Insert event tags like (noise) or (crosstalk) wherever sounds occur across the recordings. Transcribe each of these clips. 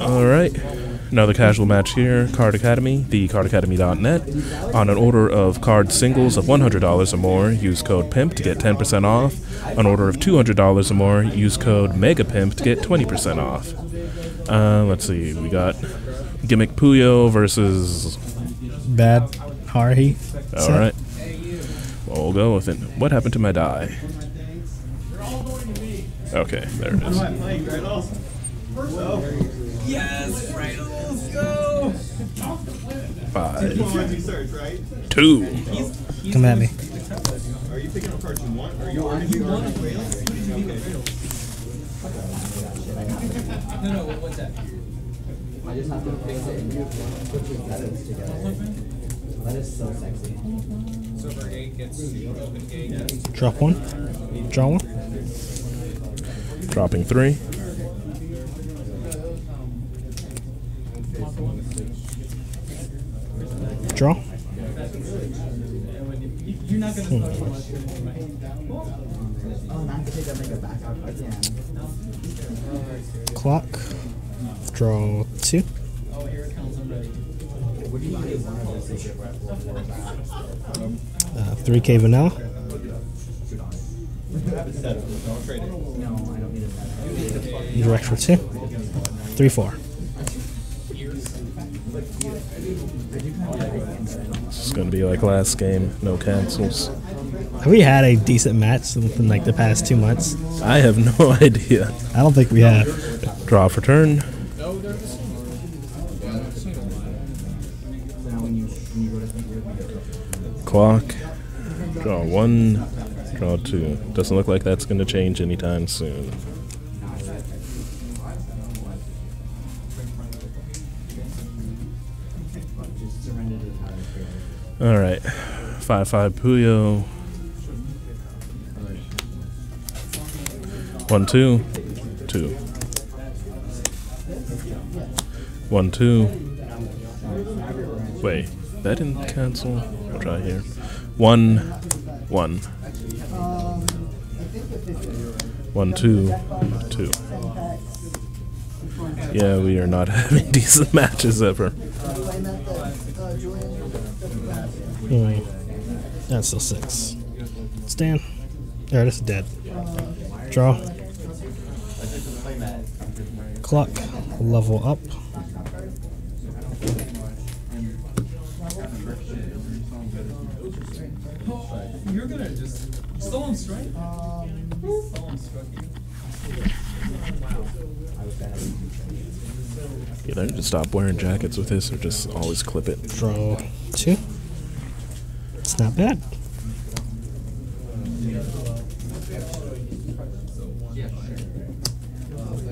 All right. Another casual match here. Card Academy, the thecardacademy.net. On an order of card singles of $100 or more, use code PIMP to get 10% off. An order of $200 or more, use code MEGAPIMP to get 20% off. Uh, let's see. We got Gimmick Puyo versus. Bad Haruhi. All right. Well, we'll go with it. What happened to my die? Okay, there it is. Yes, right, let's go. Five, You search, right? two. Come at me. Are you picking up cards you want? Or are you already already No, no, what's that? I just have to fix it and put your letters together. That is so sexy. Silver gate gets open gate. Drop one. Draw one. Dropping three. Draw. You're not gonna start Oh, not to take a make a backup again. Clock. Draw two. Oh, here it comes. I'm ready. Would you buy one of those secret red four four back? Uh, 3K vanilla. It. No, I don't need. Direct for two. Three, four. This is gonna be like last game. No cancels. Have we had a decent match within like the past two months? I have (laughs) no idea. I don't think we have. Draw for turn. No, they're the single. Yeah, they're the single line. So now when you when you go to think you're Clock. Draw one. Draw two. Doesn't look like that's gonna change anytime soon. All right. Five five Puyo. One two. Two. One two. Wait, that didn't cancel. I'll try here. One one. One two two. Yeah, we are not (laughs) having decent matches ever. Hmm. That's still six. Stand. There, this is dead. Draw. Clock. Level up. You're gonna just strike. Solemn strike. Either just stop wearing jackets with this or just always clip it. Draw two. It's not bad.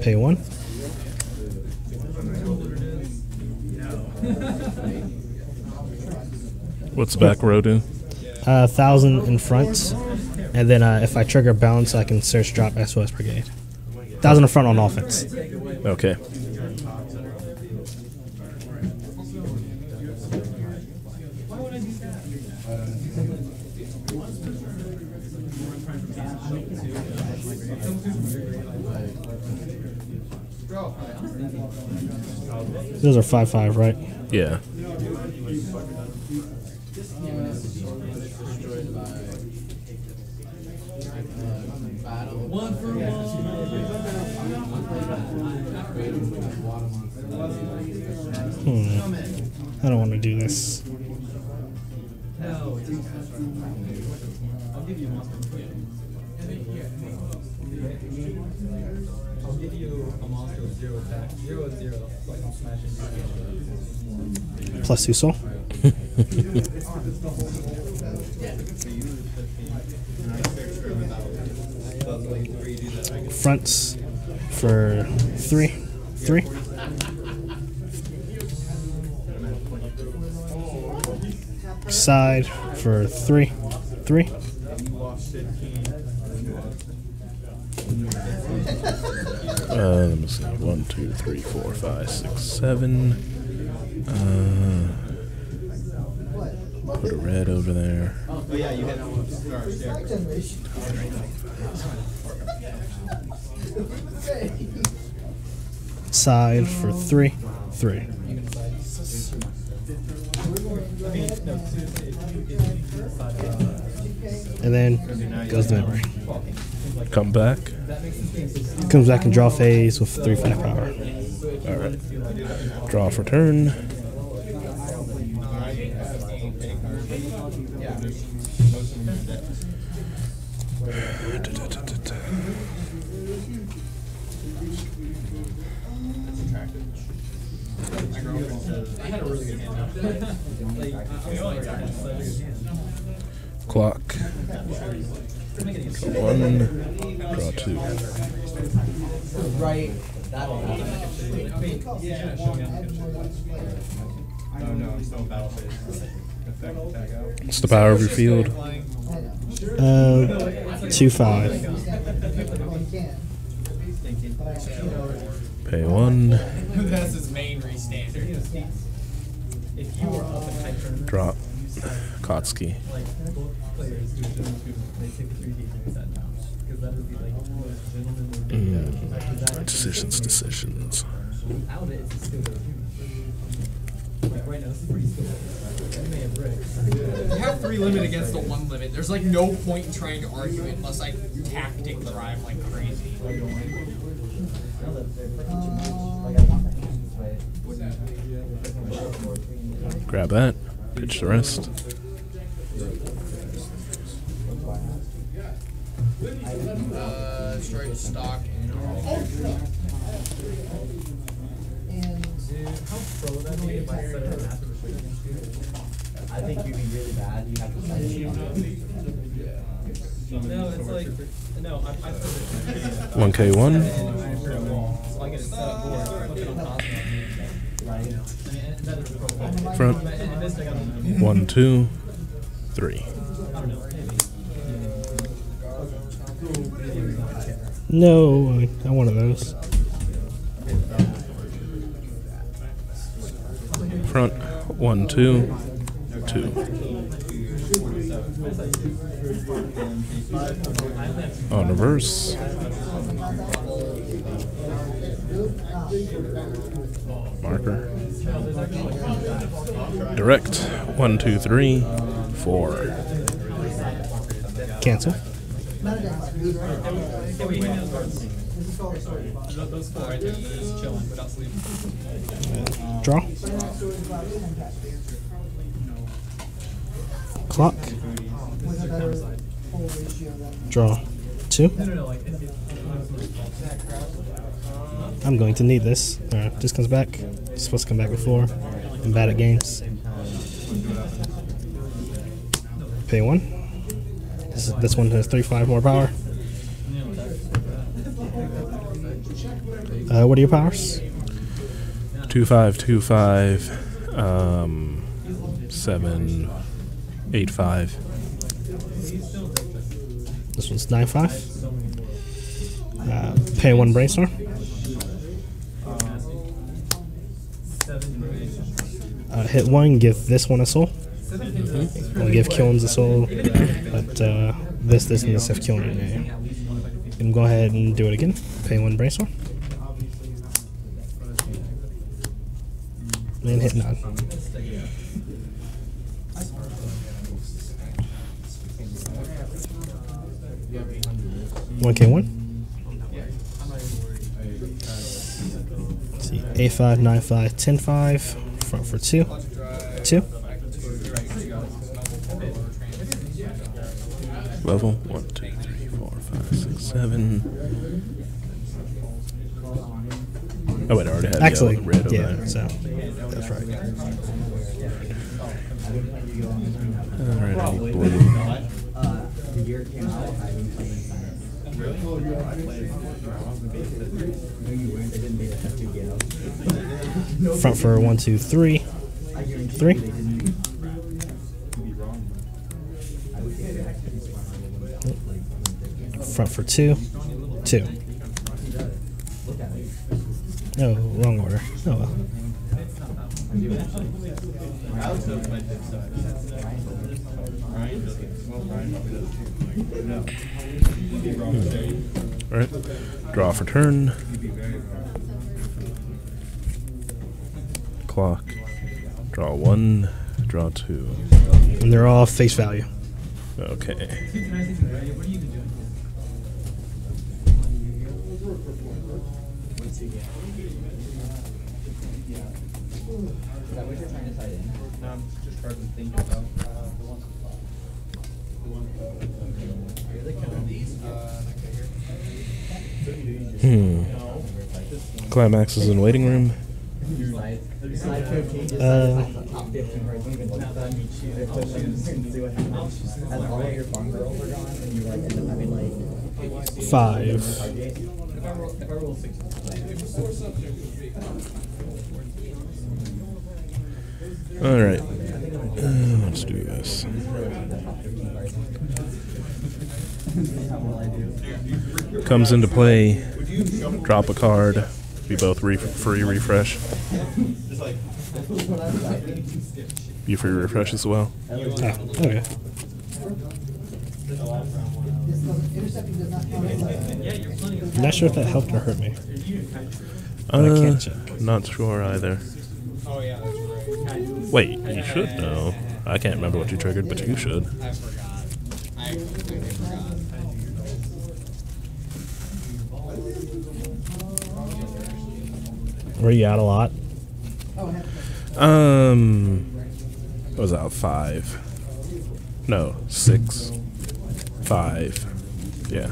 Pay one. What's the back row do? A thousand in front, and then uh, if I trigger bounce, I can search drop SOS Brigade. Thousand in front on offense. Okay. Those are five five, right? Yeah. One for one. Hmm. I don't want to do this. I'll give you zero attack. Zero zero. So I can smash Plus two soul. Fronts for three. Three. Side for three. Three. Uh, let me see. One, two, three, four, five, six, seven. Uh, put a red over there. Oh yeah, you had stars. Yeah. side for three, three. You can decide. I mean, no, seriously, if you, if you decide, And then goes to memory. well, things like Come back. Comes back and draw phase with three five power. Do like, Draw for turn. I had a really good hand. like, I, I only got such a good hand. Clock. One. Draw two. Right. That'll happen. I mean, yeah, show me on the picture. No, I'm still in battle phase. Effect tag out. What's the power of your field? Uh, two five. Pay one. That's his main restandard. If you were up in high tournament, Drop. Kotsky. Like players who do two, they take three D and set down. Because that would be like gentlemen. Mm. Decisions, decisions. Without it, it's a skill Like right now, this is pretty skillful. You may have bricks. You have three limit against the one limit. There's like no point in trying to argue it unless I tactic drive like crazy. Grab that. Pitch the rest. Uh, straight stock and Dude, how pro would that be if I set a massive restriction against you? I think you'd be really bad. You have to set it on No, it's like, no, I, I put it. 1K1. So I get it No, I, I one of those. Front. One, two, two. On reverse. Marker. Direct. One, two, three, four. Cancel. Draw. Clock. Draw. Two. I'm going to need this. Alright, just comes back. It's supposed to come back before. I'm bad at games. Pay one. This, this one has three five more power. Uh, what are your powers? Two, five, two, five. Um, seven, eight, five. This one's nine five. Uh, pay one brainstorm. Uh, hit one, give this one a soul. We'll give Kilns a soul, but uh, this, this, and this have Kiln in it. And go ahead and do it again. Pay one brainstorm. And hit none. One K one. See, A five, nine five, ten five. Front for two. Two. Level. One, two, three, four, five, six, seven. Oh wait, I already had Actually, yellow red over yeah. there. So that's right. Alrighty, blue. Uh, the year it came out, I didn't play inside. No, you weren't. They didn't make a two ghetto. Front for one, two, three. Three. Front for two. Two. Look at it. No, wrong order. Oh well. Hmm. Alex does my tip side. Ryan doesn't. Well, Ryan probably does too. No. Wrong. Alright. Draw for turn. He'd be very wrong. clock. Draw one, draw two. And they're all face value. Okay. Can I say something? What are you even doing? Is that what you're trying to tie in? No, I'm just trying to think about. Hmm. Climax is in waiting room. Slide, slide code changes. Uh, top 15 cards, don't even look at them. They push them and see what happens. As all of your farm girls are gone, and you like end up having like Five. All right. Uh, let's do this. Comes into play. Drop a card. Be both re- free refresh. You free refresh as well. ah, okay. Not sure if that helped or hurt me. But I can't check. Uh, Not sure either. Oh yeah, that's right. Wait, you should know. I can't remember what you triggered, but you should. I forgot. I completely forgot. Were you out a lot? Um, what was that five? No, six, five. Yeah.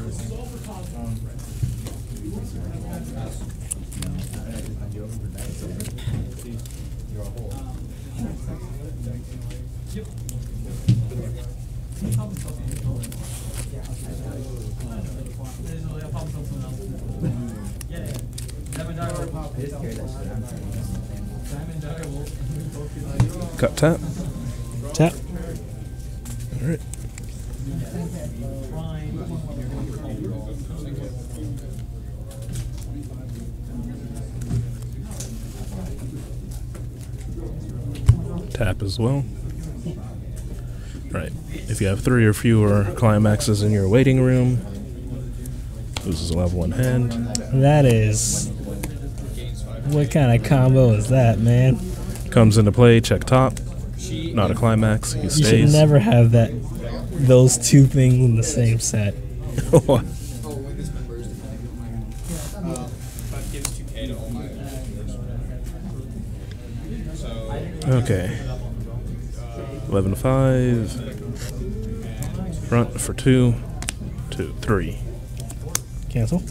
Tap as well. Right. If you have three or fewer climaxes in your waiting room, loses a level one hand. That is. What kind of combo is that, man? Comes into play, check top. Not a climax. He stays. You should never have that. Those two things in the same set. (laughs) okay. 11 to 5. Front for 2. 2. 3. Cancel.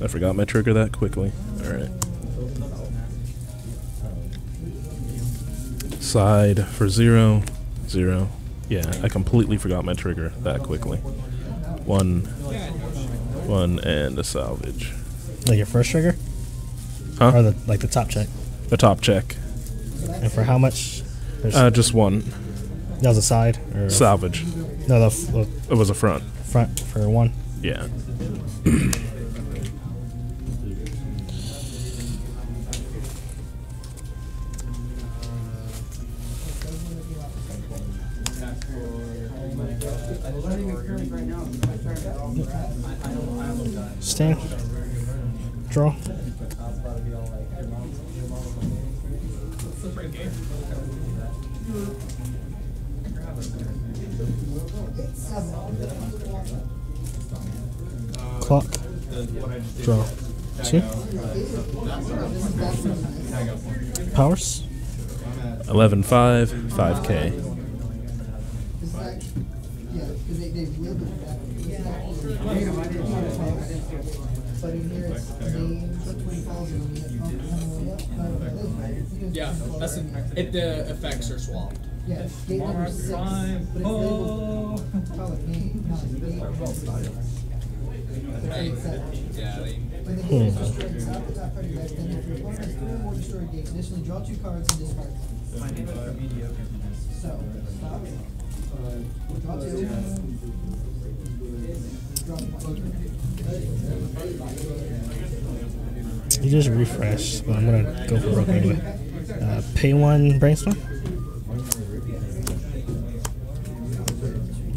I forgot my trigger that quickly. Alright. Side for 0. 0. Yeah, I completely forgot my trigger that quickly. 1. 1 and a salvage. Like your first trigger, Huh? or the like the top check. The top check. And for how much? There's- Uh, just one. that was a side or Salvage. no, the f- the It was a front. front for one. Yeah. Stand. Draw. Draw. Two. Powers. 11 5, 5k. yeah, that's an, if the effects are swapped. Yeah, gate number six. Five. Oh. But when the game is the top of deck then if more destroyed gates, draw two cards. So, just refresh, but I'm gonna go for broke anyway. Uh, pay one brainstorm.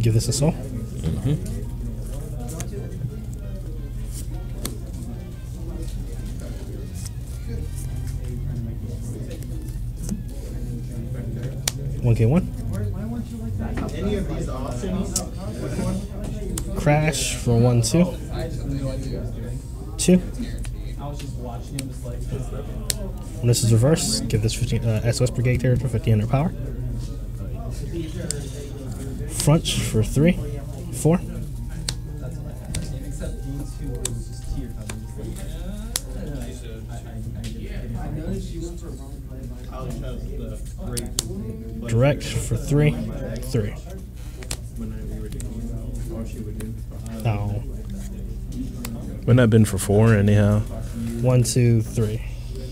Give this a soul. Mm -hmm. 1k1. Crash for 1 2. 2. When this is reverse. give this 15, uh, SOS Brigade character 1500 power. Front for 3. 4. Great. Direct for three, three. When we were doing, or she would do. Oh, Wouldn't that have been for four anyhow? one, two, three.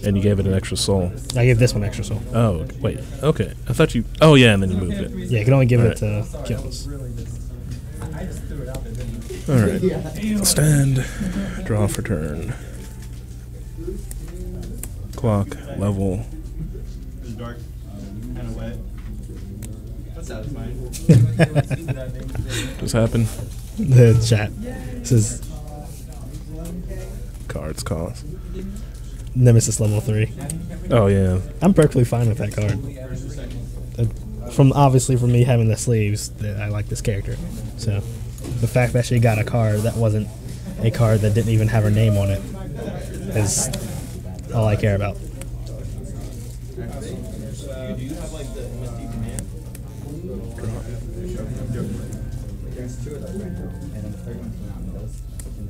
And you gave it an extra soul. I gave this one extra soul. Oh, wait. Okay. I thought you. Oh, yeah, and then you moved it. Yeah, you can only give it to kills. All right. Stand. Draw for turn. Clock. Level. It's dark, kind of wet. That's satisfying. (laughs) Just happened. the chat says Cards cost. Nemesis level three. Oh, yeah. I'm perfectly fine with that card. Uh, From obviously from me having the sleeves, that I like this character. So the fact that she got a card that wasn't a card that didn't even have her name on it is all I care about.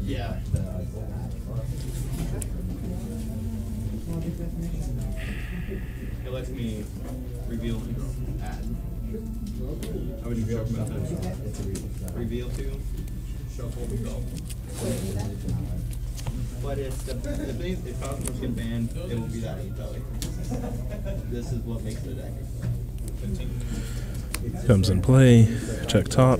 Yeah. It lets me reveal and add. I would about that? Reveal to, shuffle, go. But it's the, the thing, if Cosmos get banned, it will be that utility. This is what makes the deck. Comes in play. Check top.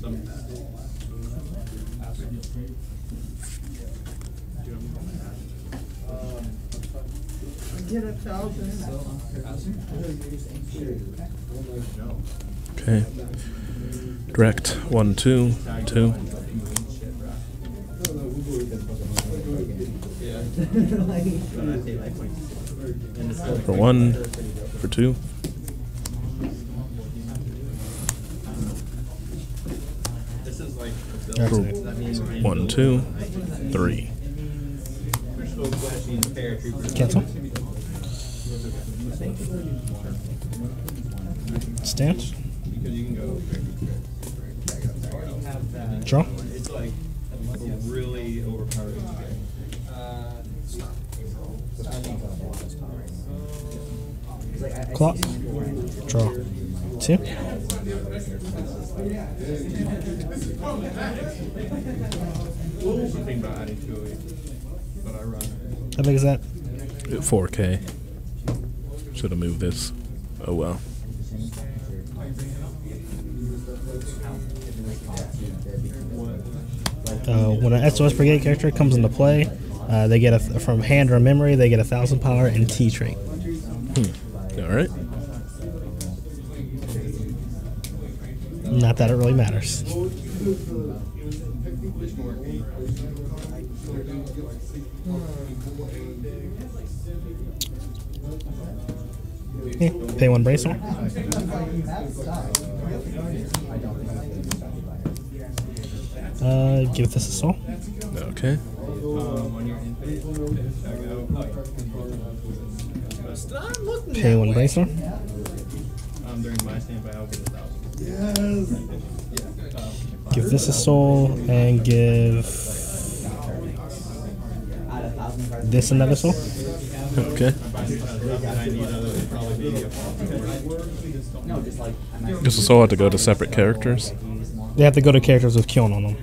Get a thousand. Okay. Direct. One, two, two. For one. For two. This is like. That's For it. One, two, three. We're so flashy and paratroopers. Cancel. Stance. Because you can go. Draw. It's like a really overpowered. Clock. Draw. Two. Something about adding to but I run. How big is that? 4K. Should have moved this. Oh well. Uh, when an SOS Brigade character comes into play, uh, they get a from hand or memory. They get a thousand power and T trait. All right. Not that it really matters. Yeah, pay one bracer. Uh, give this a soul. Okay. Um, on your in phase, check out. Pay one bracer. Um, during my standby, I'll get a thousand. Give this a soul and give this another soul. Okay. that I need other than probably be a No, just like I'm actually Does the soul have to go to separate characters? They have to go to characters with Kiln on them.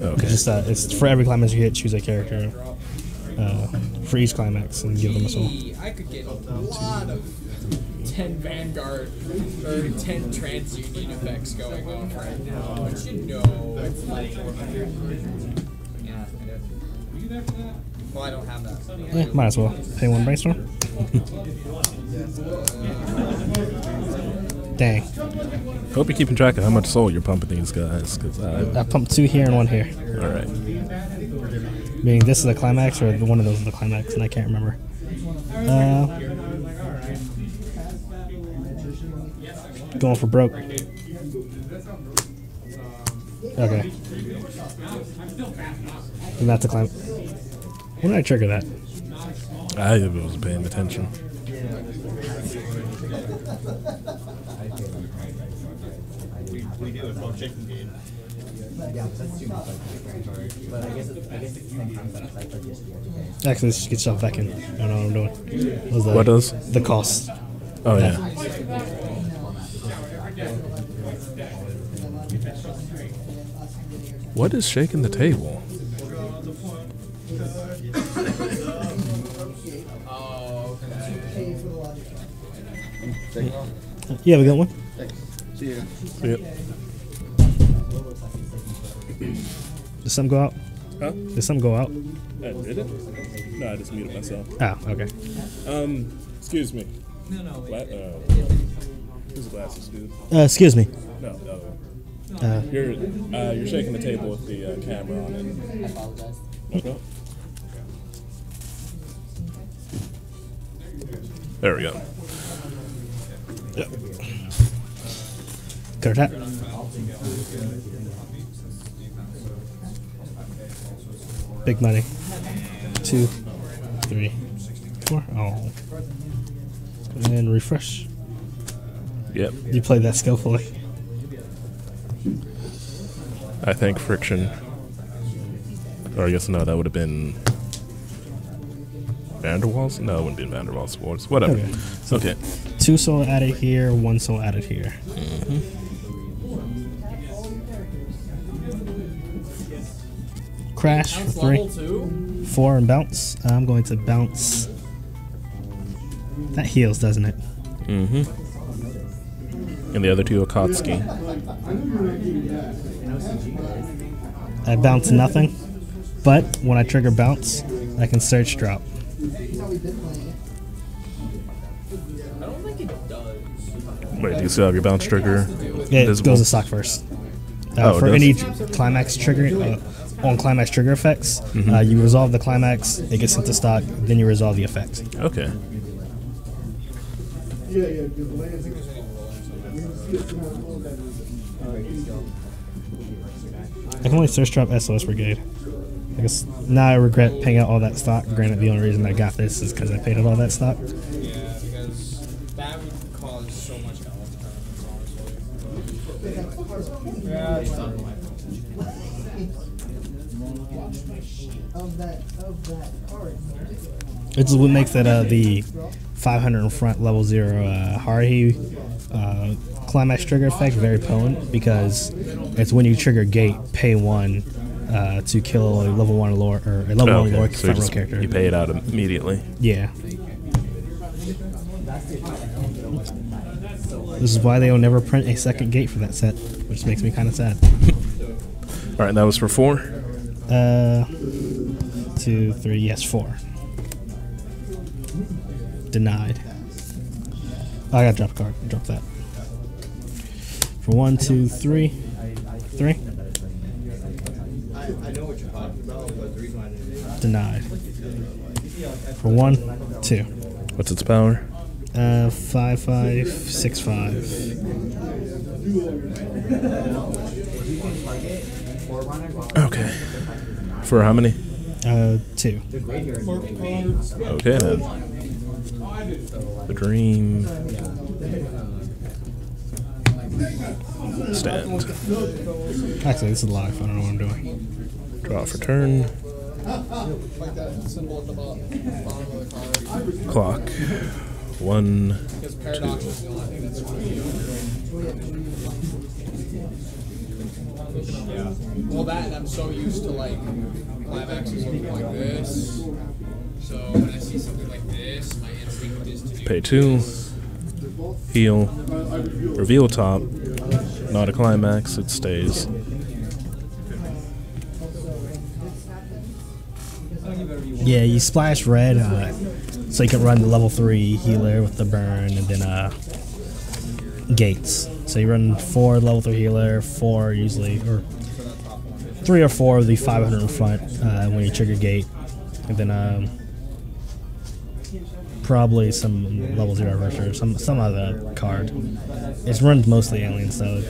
Okay. It's just uh, it's for every climax you hit, choose a character uh, for each climax and give them a soul. Gee, I could get a lot of 10 Vanguard or 10 TransUnion effects going on right now. But you know, it's like. Yeah, I do. Well, I don't have that. Yeah, might as well pay one brainstorm. (laughs) Dang, Hope you're keeping track of how much soul you're pumping these guys. Cause I, I pumped two here and one here. all right. Meaning this is the climax or one of those is the climax, and I can't remember. Uh, going for broke. Okay. And that's a climb. When did I trigger that? I wasn't paying attention. We do, it's called chicken game. But that's too much. Like, but I guess it's, I guess it's the same concept. Like, like just the other day. Actually, let's just get stuff back in. I don't know what I'm doing. What, was the, What does? The cost. Oh yeah. What is shaking the table? Oh, okay. Pay for the. You have a good one? Yep. Did some go out? Huh? Did some go out? did it? No, I just muted myself. Oh, okay. Um, excuse me. No, no. Gla- uh, whose glasses, dude? Uh, excuse me. No, the other one. Uh, You're uh, you're shaking the table with the uh, camera on it. I apologize. Okay. There we go. Yep. Cut tap. Big money. Two, three, four. Oh. And refresh. Yep. You played that skillfully. I think friction. Or I guess no, that would have been Vanderwalls. No, it wouldn't be Vanderwalls Sports. Whatever. Okay. Okay. Two soul added here, one soul added here. Crash for three. Four and bounce. I'm going to bounce. That heals, doesn't it? Mm-hmm. And the other two Akatsuki. I bounce nothing, but when I trigger bounce, I can search drop. That's how we've been playing it. I don't think it does. Wait, do you still have your bounce trigger? Yeah, It goes to stock first. Uh, Oh, for any climax trigger, uh, on climax trigger effects, Mm-hmm. uh, you resolve the climax, it gets sent to stock, then you resolve the effect. Okay. I can only search drop SOS Brigade. I guess now I regret paying out all that stock. Granted, the only reason I got this is because I paid out all that stock. Yeah, because that would cause so much. Yeah, it's not my Of that, of that card in particular. It's what makes that uh, the 500 in front level zero uh, Haruhi uh, climax trigger effect very potent because it's when you trigger gate, pay one uh, to kill a level one or a level one or lower okay. So front row just, character. you pay it out immediately. Yeah. This is why they will never print a second gate for that set, which makes me kind of sad. (laughs) All right, that was for four. Uh, two, three, yes, four. Denied. Oh, I gotta drop a card. Drop that. For one, two, three, three. I, I know what you're talking about, but the reason why Denied. For one, two. What's its power? Uh, five, five, six, five. Okay. For how many? Uh, two. Okay then. The dream. Stand. Actually, this is life. I don't know what I'm doing. Draw for turn. Like that symbol at the bottom, bottom of the card. Clock. One. Because paradox is the only thing that's Yeah. Well, that and I'm so used to like climaxes looking like this. So when I see something like this, my instinct is to Pay two. Heal. Reveal top. Not a climax, it stays. Yeah, you splash red, uh, so you can run the level three healer with the burn, and then uh, gates. So you run four level three healer, four usually, or three or four of the 500 in front uh, when you trigger gate, and then um, probably some level zero reverser, some some other card. It's run mostly aliens reverse.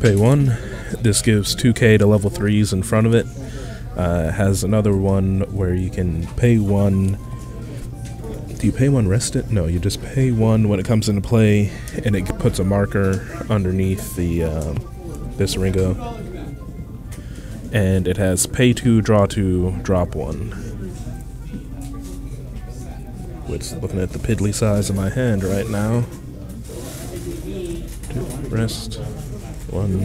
Pay one. This gives 2k to level 3s in front of it. Uh, it has another one where you can pay one. Do you pay one, rest it? No, you just one when it comes into play, and it puts a marker underneath the um, this Ringo. And it has pay two, draw two, drop one. Which, looking at the piddly size of my hand right now, two, rest, one,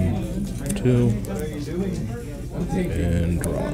two, and drop.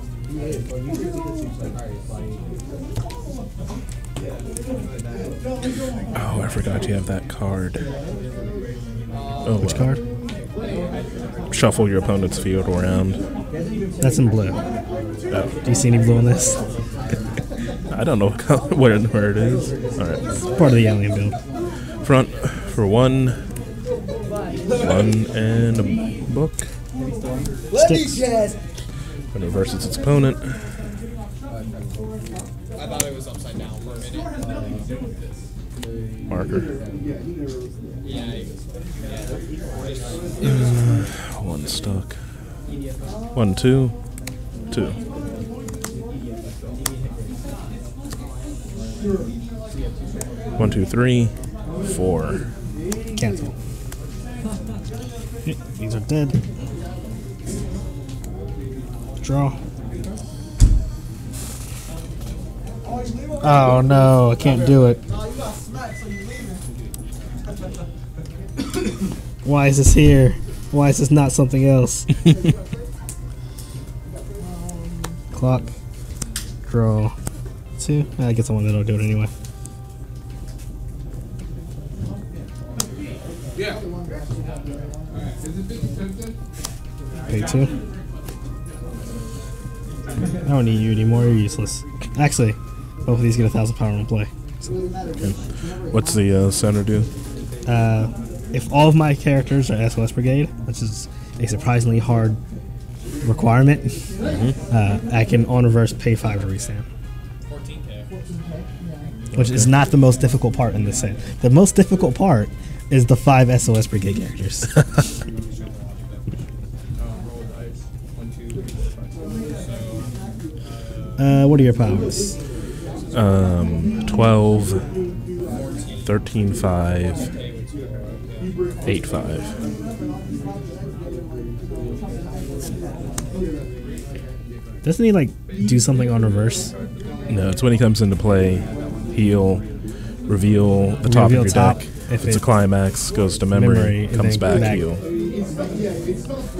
the seems like, alright, like. Oh, I forgot you have that card. Oh, which well. card? Shuffle your opponent's field around. That's in blue. Oh, Do you see any blue in this? (laughs) I don't know what (laughs) color, where where it is. All right, It's part of the alien build. front for one, one and a book. Sticks. And reverses its opponent. I thought it was upside down for a minute. Marker. Yeah, it was- One stuck. One, two, two. One, two, three, four. Cancel. These are dead. Draw. Oh no, I can't do it. Why is this here? Why is this not something else? (laughs) Clock. Draw. Two. I guess someone that'll do it anyway. Pay two. I don't need you anymore. You're useless. Actually, both of these get a thousand power in play. What's the uh, center do? Uh, if all of my characters are SOS Brigade, which is a surprisingly hard requirement, uh, I can on reverse pay five to restand, 14k. which is not the most difficult part in this set. The most difficult part is the five SOS Brigade characters. (laughs) uh, what are your powers? Um, 12, 13, 5, 8, 5. Doesn't he like do something on reverse? No, it's when he comes into play, heal, reveal the top Reveal of your top, deck. if it's a climax, goes to memory, Memory, comes back, back. heal.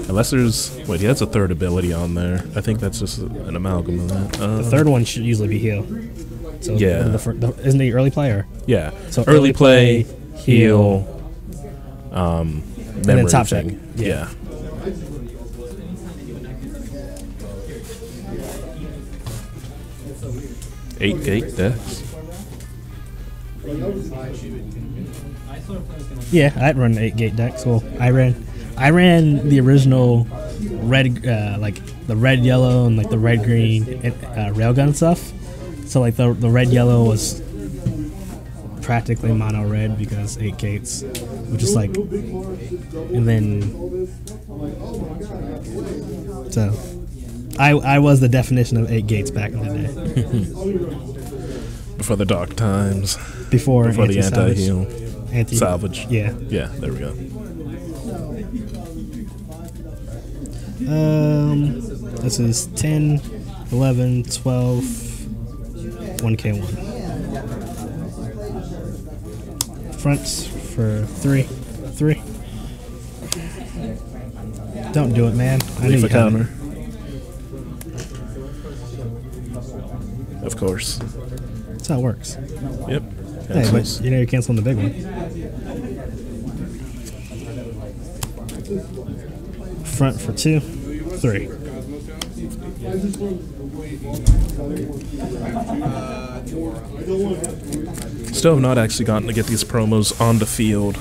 Unless there's wait, he has a third ability on there. I think that's just an amalgam of that. Uh, The third one should usually be heal. So Yeah. the, fir- the, isn't he early player? yeah. So early, early play, play, heal, um, then memory top check. Yeah. yeah. Eight gate decks. Yeah, I'd run eight gate decks. Well, I ran, I ran the original red, uh, like the red yellow and like the red green and, uh, railgun stuff. So like the the red yellow was practically mono red because eight gates, which is like, and then so I I was the definition of eight gates back in the day (laughs) Before the dark times. before Before the anti-salvage. anti-heal. Anti Salvage. Yeah. Yeah, there we go. Um, this is 10, 11, 12, 1k1. Fronts for 3, 3. Don't do it, man. I Leave a counter. Of course. That's how it works. Yep. Hey, but you know you're canceling the big one. Front for 2, 3. Still have not actually gotten to get these promos on the field.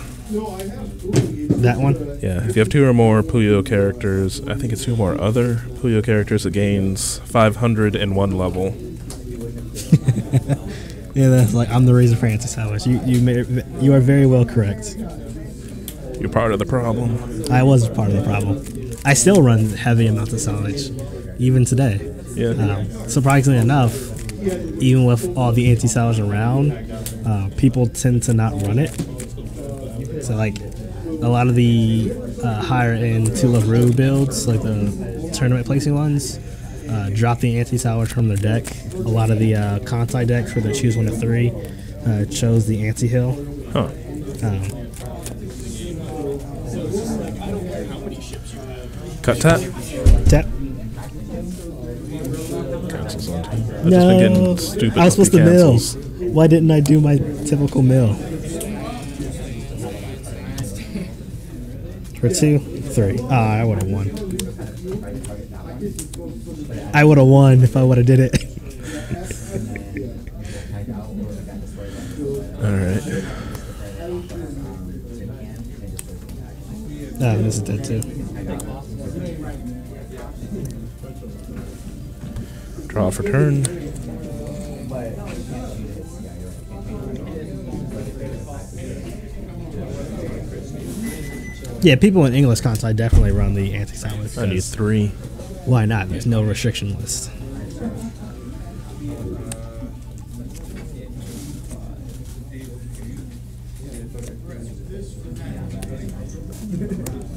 That one? Yeah, if you have two or more Puyo characters, I think it's two or more other Puyo characters, it gains 500 in one level. (laughs) Yeah, that's like I'm the reason for anti-salvage. You you may, you are very well correct. You're part of the problem. I was part of the problem. I still run heavy amounts of salvage, even today. Yeah. Um, surprisingly enough, even with all the anti-salvage around, uh, people tend to not run it. So like a lot of the uh, higher end Love Rue builds, like the tournament placing ones, uh, drop the anti-salvage from their deck. A lot of the uh, Kantai decks where they choose one to three uh, chose the anti-heal. Huh. Um, Cut tap. tap. Cancels on. I've just been No, getting stupid I was supposed to mill. Why didn't I do my typical mill? For two, three. Ah, I would have won. I would have won if I would have did it. (laughs) Alright. Ah, this is dead too. Draw for turn. Yeah, people in English content definitely run the anti-salvage. I need three. Why not? There's no restriction list.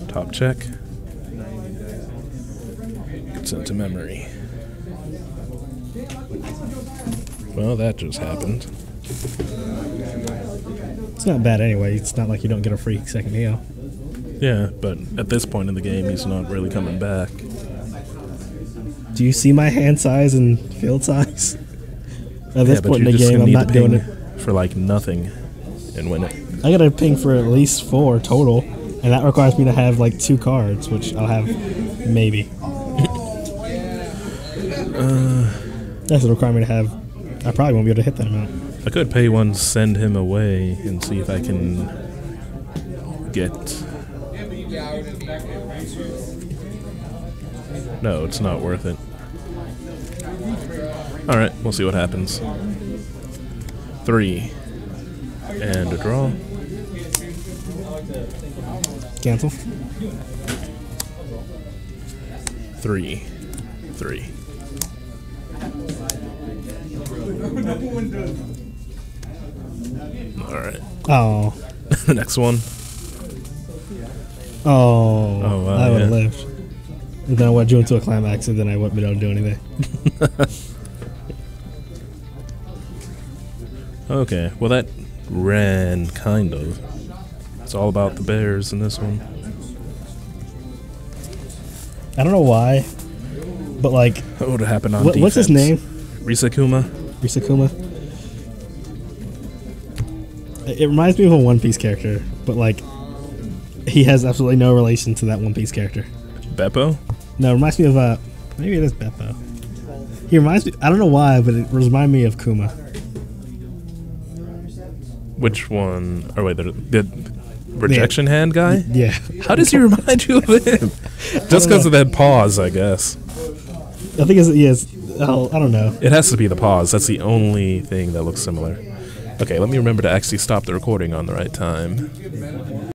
Top check. Gets into memory. Well, that just happened. It's not bad anyway. It's not like you don't get a free second heal. Yeah, but at this point in the game, he's not really coming back. Do you see my hand size and field size? At this yeah, point in the game, I'm not doing it. for like nothing and win it. I gotta ping for at least four total, and that requires me to have like two cards, which I'll have maybe. (laughs) Uh, That's a requirement to have. I probably won't be able to hit that amount. I could pay one, send him away, and see if I can get. No, it's not worth it. Alright, we'll see what happens. Three. And a draw. Cancel. Three. Three. Alright. Oh, the (laughs) next one. oh, Oh, wow, I would have yeah. lived. And then I went have into a climax, and then I wouldn't be able to do anything. (laughs) Okay, well that ran kind of. It's all about the bears in this one. I don't know why, but like, What would have happened on what, what's his name? defense? Risukuma. Risukuma. It it reminds me of a One Piece character, but like, he has absolutely no relation to that One Piece character. Bepo? No, it reminds me of uh, maybe it is Bepo. He reminds me. I don't know why, but it reminds me of Kuma. Which one? Oh wait, the, the rejection hand guy. Yeah, How does he remind you of him? (laughs) Just because of that paws, I guess. I think it's yes. Oh, I don't know. It has to be the paws. That's the only thing that looks similar. Okay, let me remember to actually stop the recording on the right time.